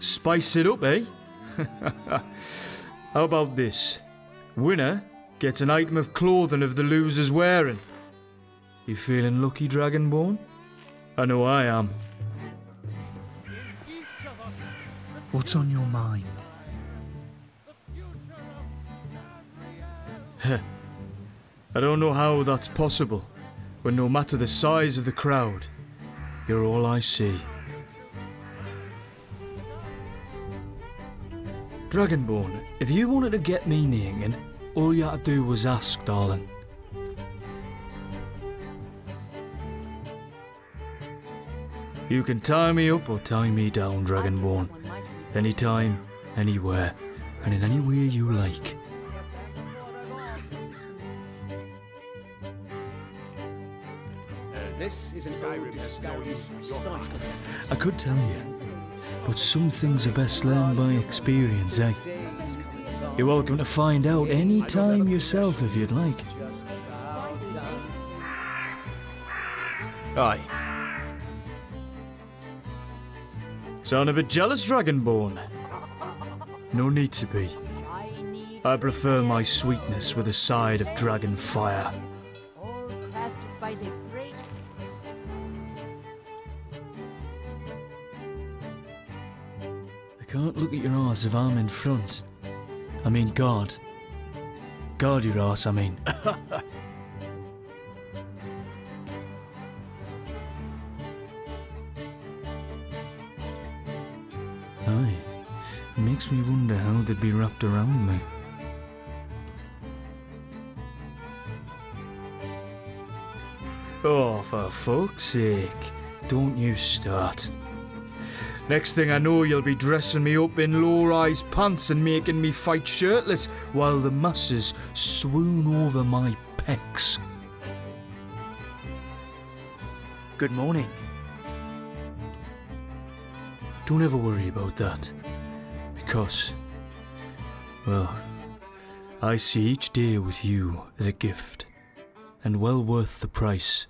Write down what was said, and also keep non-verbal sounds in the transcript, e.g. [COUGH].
Spice it up, eh? [LAUGHS] How about this? Winner gets an item of clothing of the loser's wearing. You feeling lucky, Dragonborn? I know I am. What's on your mind? I don't know how that's possible, when no matter the size of the crowd, you're all I see. Dragonborn, if you wanted to get me near, all you had to do was ask, darling. You can tie me up or tie me down, Dragonborn. Anytime, anywhere, and in any way you like. Uh, this is an old disguise style. I could tell you, but some things are best learned by experience, eh? You're welcome to find out any time yourself if you'd like. Aye. Sound of a bit jealous, Dragonborn? No need to be. I prefer my sweetness with a side of dragon fire. Can't look at your arse if I'm in front. I mean, God. God, your arse, I mean. [LAUGHS] Aye. Makes me wonder how they'd be wrapped around me. Oh, for fuck's sake. Don't you start. Next thing I know, you'll be dressing me up in low rise pants and making me fight shirtless while the masses swoon over my pecs. Good morning. Don't ever worry about that. Because, well, I see each day with you as a gift, and well worth the price.